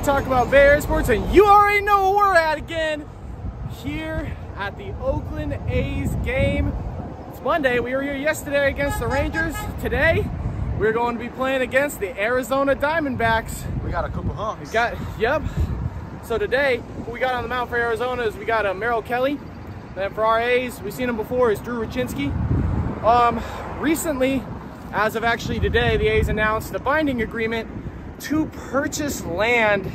lit and we talk about Bay Area sports and you already know where we're at again. Here at the Oakland A's game. It's Monday. We were here yesterday against the Rangers. Today, we're going to be playing against the Arizona Diamondbacks. We got a couple humps. We got, yep. So today, what we got on the mound for Arizona is we got a Merrill Kelly. Then for our A's, we've seen him before, is Drew Rucinski. Um, recently, as of actually today, the A's announced a binding agreement to purchase land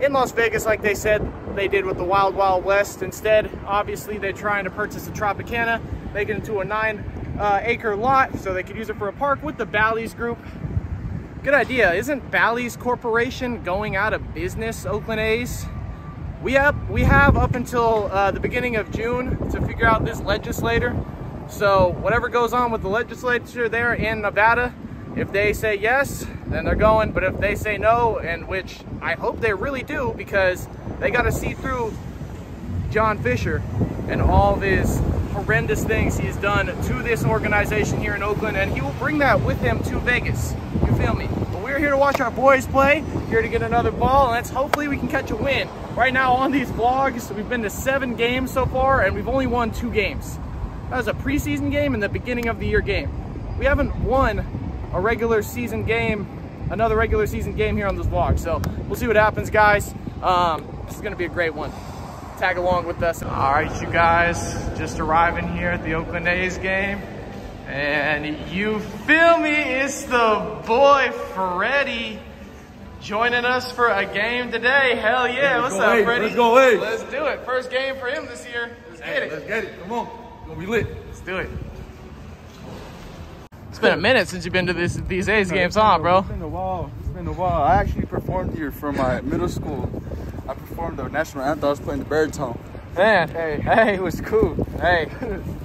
in Las Vegas like they said they did with the Wild Wild West. Instead, obviously, they're trying to purchase the Tropicana, make it into a nine uh, acre lot so they could use it for a park with the Bally's Group. Good idea. Isn't Bally's Corporation going out of business, Oakland A's? We have, we have up until uh, the beginning of June to figure out this legislator. So whatever goes on with the legislature there in Nevada, if they say yes, then they're going. But if they say no, and which I hope they really do, because they got to see through John Fisher and all of his horrendous things he's done to this organization here in Oakland, and he will bring that with him to Vegas. You feel me? But we're here to watch our boys play, here to get another ball, and let's hopefully we can catch a win. Right now on these vlogs, we've been to seven games so far, and we've only won two games. That was a preseason game and the beginning of the year game. We haven't won a regular season game, another regular season game here on this vlog. So we'll see what happens, guys. Um, this is gonna be a great one. Tag along with us. All right, you guys, just arriving here at the Oakland A's game. And you feel me, it's the boy Freddie joining us for a game today. Hell yeah, Let's what's up, A's, Freddie? let's go A's. Let's do it. First game for him this year. Let's get it. Let's get it. Come on. It's gonna be lit. Let's do it. It's been a minute since you've been to this, these A's games, huh, bro? It's been a while. It's been a while. I actually performed here for my middle school. I performed the national anthem. I was playing the baritone. Man, hey, hey, it was cool. Hey,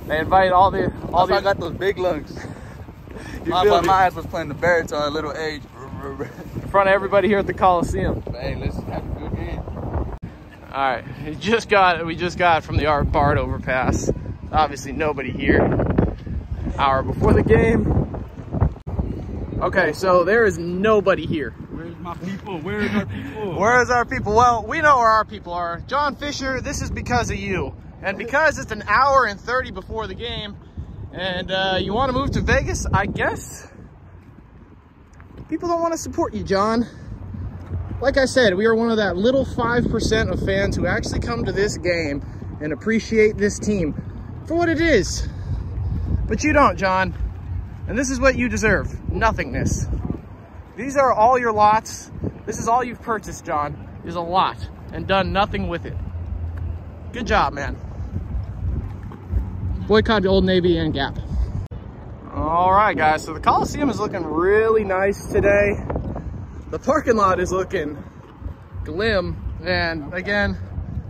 they invited all the all the I got those big lungs. You my, feel my, ass was playing the baritone at a little age. in front of everybody here at the Coliseum. hey, let's have a good game. All right, we just got we just got from the Art Bard overpass. Obviously, nobody here. Hour before the game. Okay, so there is nobody here. Where's my people? Where's our people? Where's our people? Well, we know where our people are. John Fisher, this is because of you. And because it's an hour and 30 before the game, and uh, you want to move to Vegas, I guess people don't want to support you, John. Like I said, we are one of that little 5% of fans who actually come to this game and appreciate this team for what it is. But you don't, John. And this is what you deserve, nothingness. These are all your lots. This is all you've purchased, John, is a lot and done nothing with it. Good job, man. Boycott Old Navy and Gap. All right, guys, so the Coliseum is looking really nice today. The parking lot is looking glim. And again,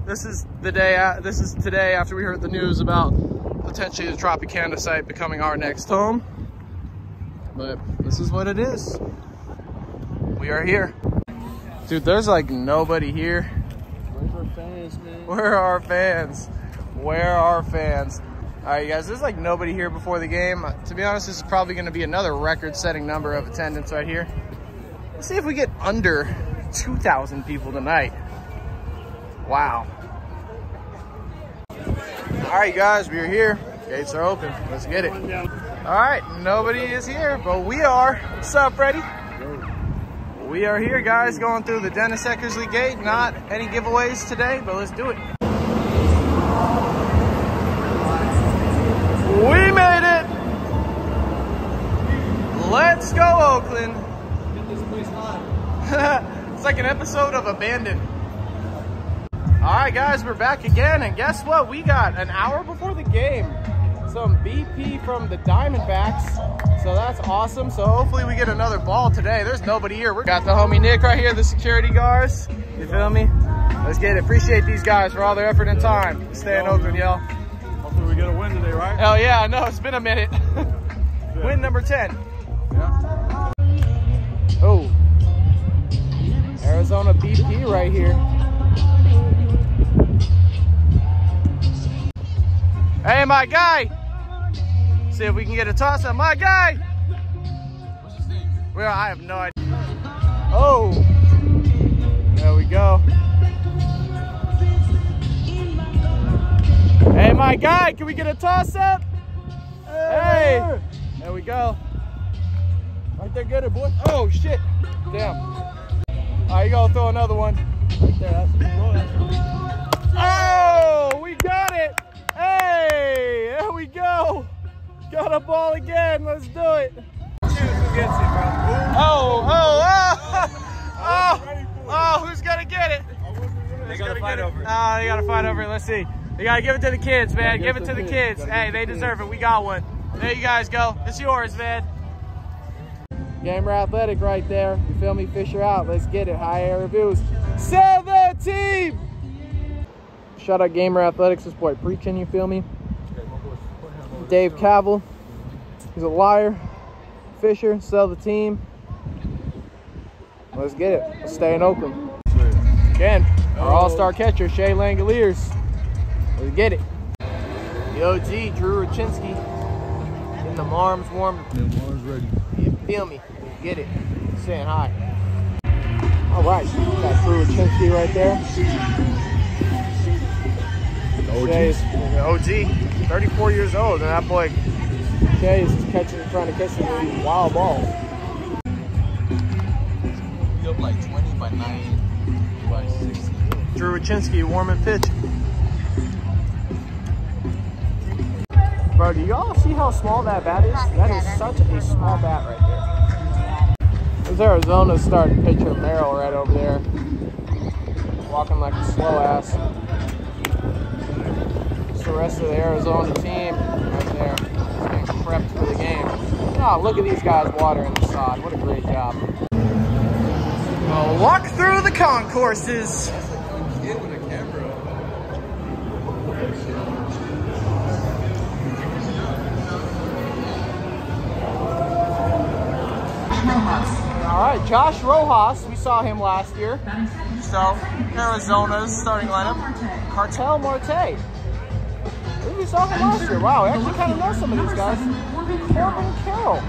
this is the day, this is today after we heard the news about potentially the Tropicana site becoming our next home. But this is what it is. We are here. Dude, there's like nobody here. Where's our fans, man? Where are our fans? Where are our fans? All right, guys, there's like nobody here before the game. To be honest, this is probably going to be another record-setting number of attendance right here. Let's see if we get under 2,000 people tonight. Wow. All right, guys, we are here. Gates are open. Let's get it. All right, nobody is here, but we are. What's up, Freddie? We are here, guys, going through the Dennis Eckersley gate. Not any giveaways today, but let's do it. We made it! Let's go, Oakland. Get this place it's like an episode of Abandoned. All right, guys, we're back again, and guess what? We got an hour before the game some BP from the Diamondbacks, so that's awesome. So hopefully we get another ball today. There's nobody here. We got the homie Nick right here, the security guards. You feel me? Let's get it. Appreciate these guys for all their effort and time. Stay in Oakland, yo. Hopefully we get a win today, right? Hell yeah, I know. It's been a minute. Win number 10. Yeah. Oh. Arizona BP right here. Hey, my guy. See if we can get a toss up. My guy. What's his name? Well, I have no idea. Oh, there we go. Hey, my guy, can we get a toss up? Hey, there we go. Right there, get it, boy. Oh shit! Damn. All right, you gotta throw another one. Right there, that's bro. That's the Oh, we got it! Hey, there we go. Got a ball again. Let's do it. Oh, oh, oh, oh, oh, who's gonna get it? They gotta fight over it. Oh, they gotta fight over it. Let's see. They gotta give it to the kids, man. Give give it it to to the the kids. kids. Hey, they deserve it. We got one. There you guys go. It's yours, man. Gamer Athletic right there. You feel me? Fisher out. Let's get it. High air reviews. Sell the team! Shout out Gamer Athletics. This boy preaching, you feel me? Dave Kaval. He's a liar. Fisher, sell the team. Let's get it. Let's stay in Oakland. Again, our all-star catcher, Shea Langeliers. Let's get it. The OG, Drew Rucinski. Getting the arms warm. The arms ready. You feel me? Let's get it. Saying hi. All right, got Drew Rucinski right there. Shea is OG, 34 years old, and that boy Shea is catching, trying to catch some wild ball. Be up like 20 by 9 by 60. Drew Rucinski, warming pitch. Bro, do y'all see how small that bat is? That is such a small bat right there. There's Arizona starting pitcher Merrill right over there. Walking like a slow ass. The rest of the Arizona team right there. Getting prepped for the game. Oh, look at these guys watering the sod. What a great job. Well, walk through the concourses. Kid with a camera. All right, Josh Rojas, we saw him last year. So, Arizona's starting lineup. Ketel Marte. We saw him last year. Wow, we actually kind of know some of these guys. Corbin Carroll.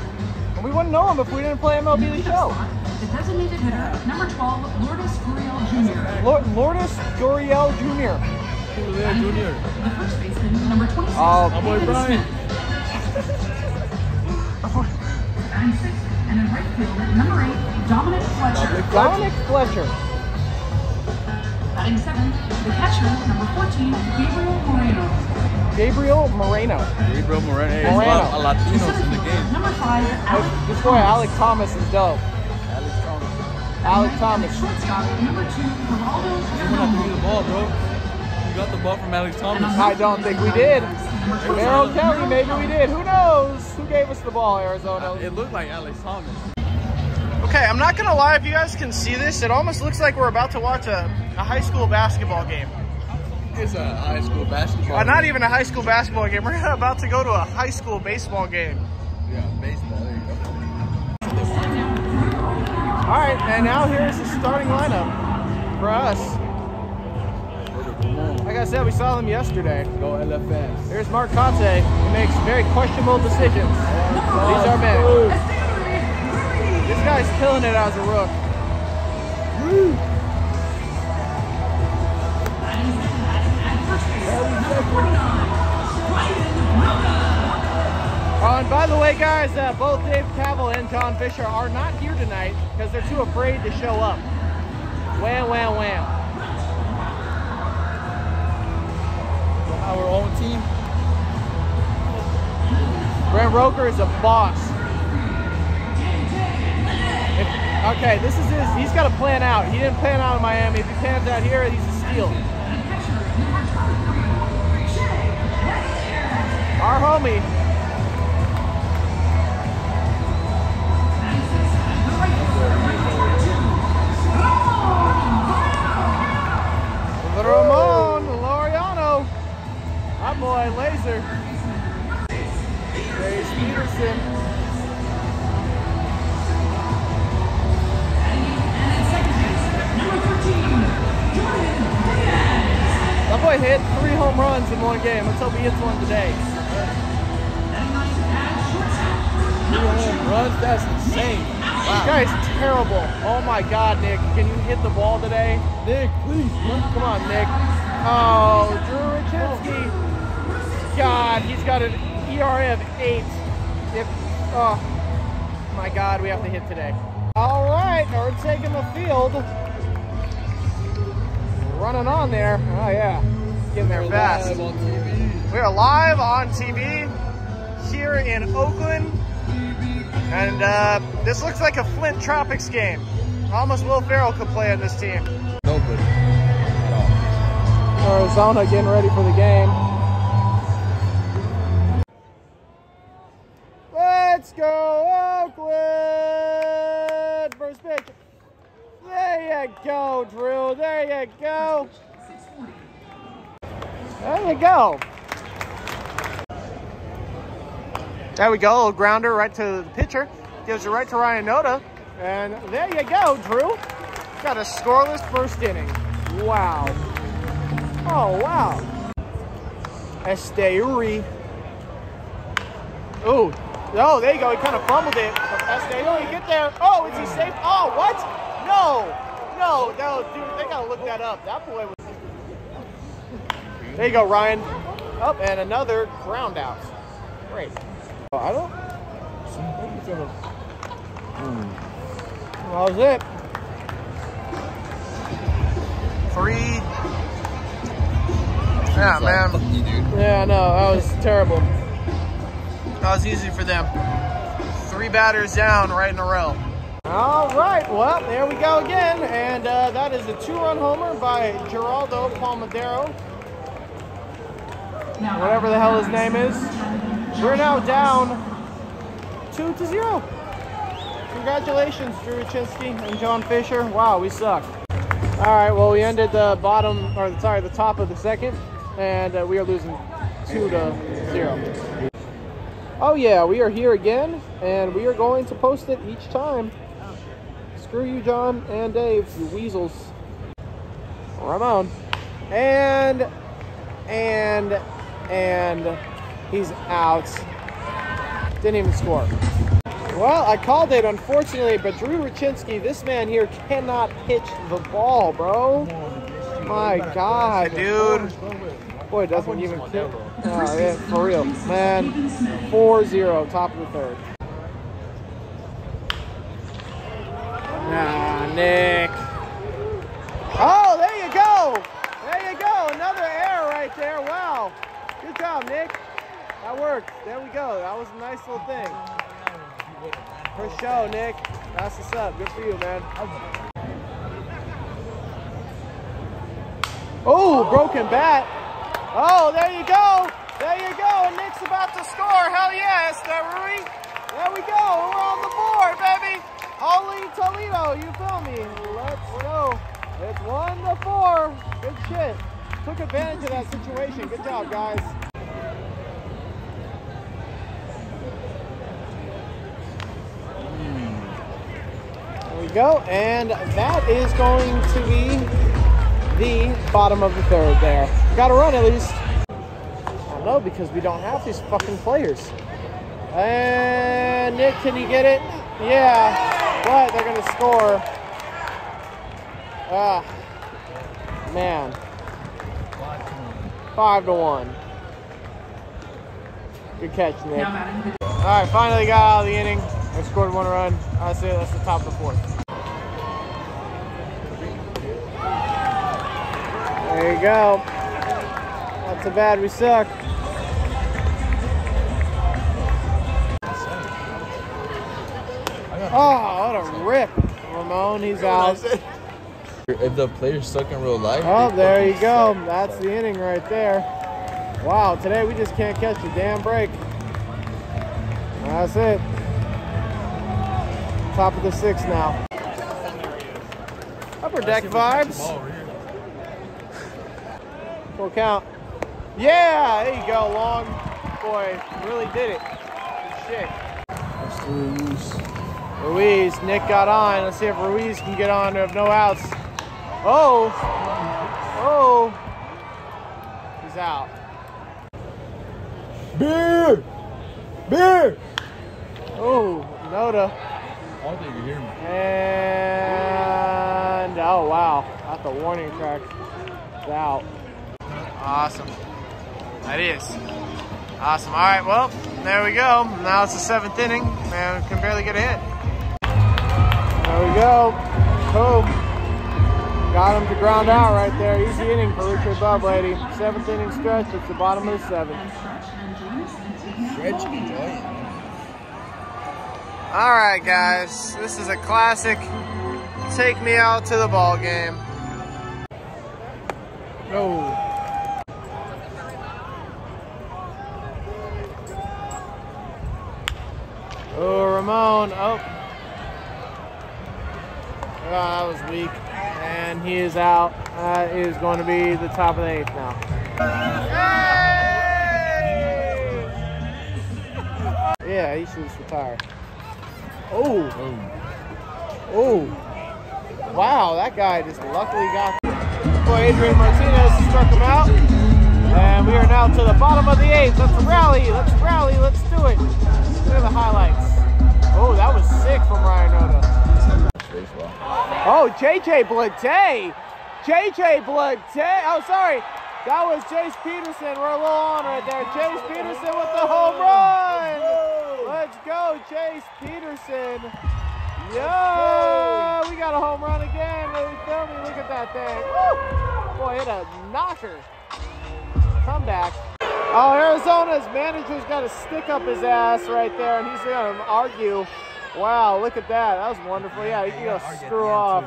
And we wouldn't know him if we didn't play MLB The Show. The designated hitter, number 12, Lourdes Gurriel Jr. Lord, Lourdes Gurriel Jr. Julian Junior. The first baseman, number 26, Oh, My boy Brian. batting sixth, and in right field, number 8, Dominic Fletcher. Dominic Fletcher. Batting seventh, the catcher, number 14, Gabriel Moreno. Gabriel Moreno. Gabriel Moreno. Hey, there's a lot of Latinos in the game. Number 5, Alex This boy, Alek Thomas, is dope. Alex Thomas. Alek Thomas. Shortstop, number 2, Geraldo You went after the ball, bro. You got the ball from Alex Thomas. I don't think we did. Merrill Kelly, maybe we did. Who knows? Who gave us the ball, Arizona? Uh, it looked like Alex Thomas. Okay, I'm not gonna lie, if you guys can see this, it almost looks like we're about to watch a, a high school basketball game. It's a high school basketball. Uh, not even a high school basketball game, we're about to go to a high school baseball game. Yeah, baseball. There you go. All right, and now here's the starting lineup for us. Like I said, we saw them yesterday. Go LFS. Here's Mark Cote, who makes very questionable decisions. These are men. This guy's killing it as a rook. Oh, and by the way, guys, uh, both Dave Kaval and John Fisher are not here tonight because they're too afraid to show up. Wham, wham, wham. Our own team. Brent Rooker is a boss. If- okay, this is his. He's got to plan out. He didn't plan out in Miami. If he plans out here, he's a steal. Our homie. Ramon Laureano. Our boy Laser. Jace Peterson. That boy hit three home runs in one game. Let's hope he hits one today. Runs. That's insane. This guy's terrible. Oh my God, Nick. Can you hit the ball today? Nick, please. Come on, Nick. Oh, Drew Rucinski. God, he's got an ERA of eight. If, oh my God, we have to hit today. All right, now we're taking the field. Running on there. Oh yeah, getting there fast. We are live on TV here in Oakland. And uh, this looks like a Flint Tropics game. Almost Will Ferrell could play on this team. Nobody. At all. Arizona getting ready for the game. Let's go, Oakland! First pitch. There you go, Drew. There you go. There you go. There we go. Grounder right to the pitcher. Gives it right to Ryan Noda. And there you go, Drew. Got a scoreless first inning. Wow. Oh, wow. Esteury. Oh, oh, there you go. He kind of fumbled it. Esteury, get there. Oh, is he safe? Oh, what? No. No, no, dude, they got to look that up. That boy was. There you go, Ryan. Up, and another ground out. Great. I don't. That was it. Three. Yeah, man. Fuck you, dude. Yeah, no, that was terrible. That was easy for them. Three batters down right in a row. All right, well, there we go again. And uh, that is a two-run homer by Geraldo Palmadero, whatever the hell his name is. We're now down two to zero. Congratulations, Drew Rucinski and John Fisher. Wow, we suck. All right, well, we ended the bottom, or sorry, the top of the second, and uh, we are losing two to zero. Oh yeah, we are here again, and we are going to post it each time. Screw you, John and Dave, you weasels. Ramon. And, and, and he's out. Didn't even score. Well, I called it, unfortunately, but Drew Rucinski, this man here cannot pitch the ball, bro. My God, dude. Boy, it doesn't even kill. Oh, yeah, for real. Man, 4-0, top of the third. Nah, Nick. Oh, there you go. There you go. Another error right there. Wow. Good job, Nick. That worked. There we go. That was a nice little thing. For show, Nick. That's what's up. Good for you, man. Oh, broken bat. Oh, there you go. There you go. And Nick's about to score. Hell yes, that Rui. There we go. We're on the board, baby. Holy Toledo, you feel me? Let's go. It's one to four. Good shit. Took advantage of that situation. Good job, guys. Go. And that is going to be the bottom of the third there. Got to run at least. I don't know because we don't have these fucking players. And Nick, can you get it? Yeah, but they're gonna score. Ah, man. Five to one. Good catch, Nick. All right, finally got out of the inning. I scored one run. I say that's the top of the fourth. There you go. Not so bad. We suck. Oh, what a rip. Ramon, he's out. If the players suck in real life, Oh, there you go. suck. That's the inning right there. Wow, today we just can't catch a damn break. That's it. Top of the sixth now. Upper deck vibes. Full count. Yeah, there you go. Long boy, really did it. Good shit. That's Ruiz. Ruiz, Nick got on. Let's see if Ruiz can get on with no outs. Oh, oh, he's out. Beer! Beer! Oh, Noda. I don't think you hear me. And oh wow, that's the warning track It's out. Awesome. That is. Awesome. All right, well, there we go. Now it's the seventh inning, and we can barely get a hit. There we go. Boom. Got him to ground out right there. Easy inning for Richard Lovelady. Seventh inning stretch. It's the bottom of the seventh. Stretch, enjoy it. All right, guys. This is a classic. Take me out to the ball game. Oh. Oh, Ramon. Oh. Oh, that was weak. And he is out. That is going to be the top of the eighth now. Yeah, he should just retire. Oh. oh. Oh. Wow, that guy just luckily got. Boy, Adrian Martinez struck him out. And we are now to the bottom of the eighth. Let's rally. Let's rally. Let's do it. Look at the highlights. Oh, that was sick from Ryan Noda. Oh, JJ Bleday. JJ Bleday. Oh, sorry. That was Jace Peterson. We're a little on right there. Jace Peterson with the home run. Let's go, Jace Peterson. Yo, we got a home run again. Tell me, look at that thing. Woo! Boy, hit a knocker. Comeback. Oh, Arizona's manager's got a stick up his ass right there, and he's gonna argue. Wow, look at that. That was wonderful. Yeah, you can go screw off.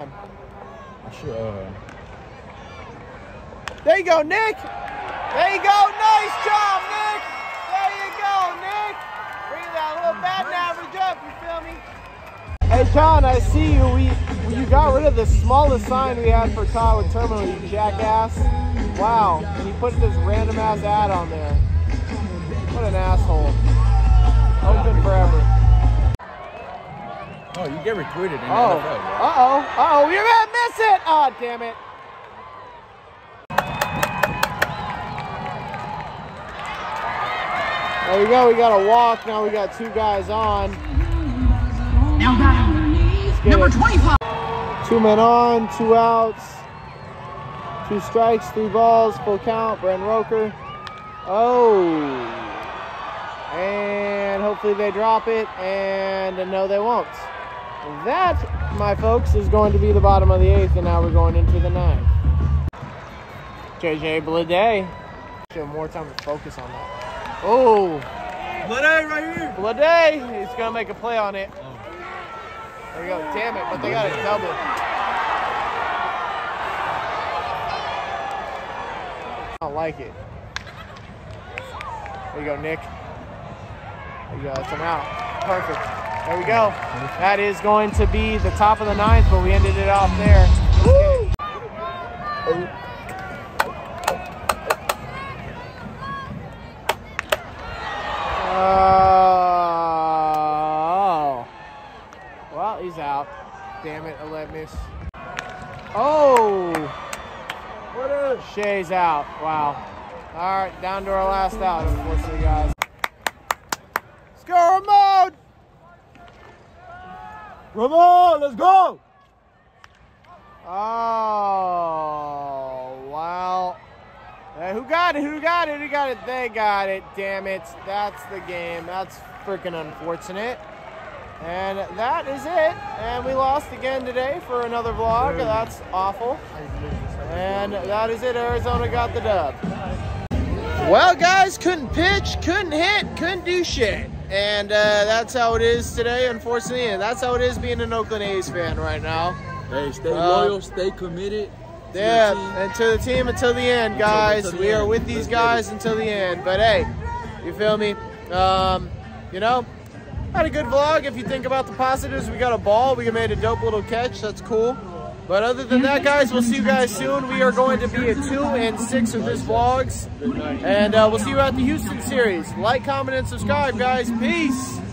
I should, uh, There you go, Nick. There you go. Nice job, Nick. There you go, Nick. Bring that little batting average up. You feel me? Hey, John, I see you. We you got rid of the smallest sign we had for Todd with Terminal, you jackass. Wow. And you put this random ass ad on there. What an asshole. Open forever. oh, you get recruited in Oh. the NFL, bro. Uh-oh. Uh-oh. You're gonna miss it. Oh, damn it. There we go. We got a walk. Now we got two guys on. Now batting, number it. 25. Two men on, two outs, two strikes, three balls, full count. Bren Rooker. Oh. And hopefully they drop it. And no, they won't. That, my folks, is going to be the bottom of the eighth. And now we're going into the ninth. JJ Bleday. Have more time to focus on that. Oh. Bleday right here. Bleday. He's going to make a play on it. There we go. Damn it, but they got it double. Don't like it. There you go, Nick. There you go. That's an out. Perfect. There we go. That is going to be the top of the ninth, but we ended it off there. Woo! Oh. Well, he's out. Damn it, I let miss. Oh! Shea's out. Wow. All right, down to our last out, unfortunately, guys. Let's go, Ramon! Ramon, let's go! Oh, wow. Hey, who got it? Who got it? Who got it? They got it. Damn it. That's the game. That's freaking unfortunate. And that is it. And we lost again today for another vlog. That's awful. And that is it. Arizona got the dub. Well, guys, couldn't pitch, couldn't hit, couldn't do shit. And uh, that's how it is today, unfortunately. And that's how it is being an Oakland A's fan right now. Hey, stay Uh, loyal, stay committed. Yeah, and to the team until the end, guys. until the we are with these Let's guys until the end. But hey, you feel me? Um, you know, had a good vlog. If you think about the positives, we got a ball. We made a dope little catch. That's cool. But other than that, guys, we'll see you guys soon. We are going to be at two and six of this vlogs, and uh, we'll see you at the Houston series. Like, comment, and subscribe, guys. Peace.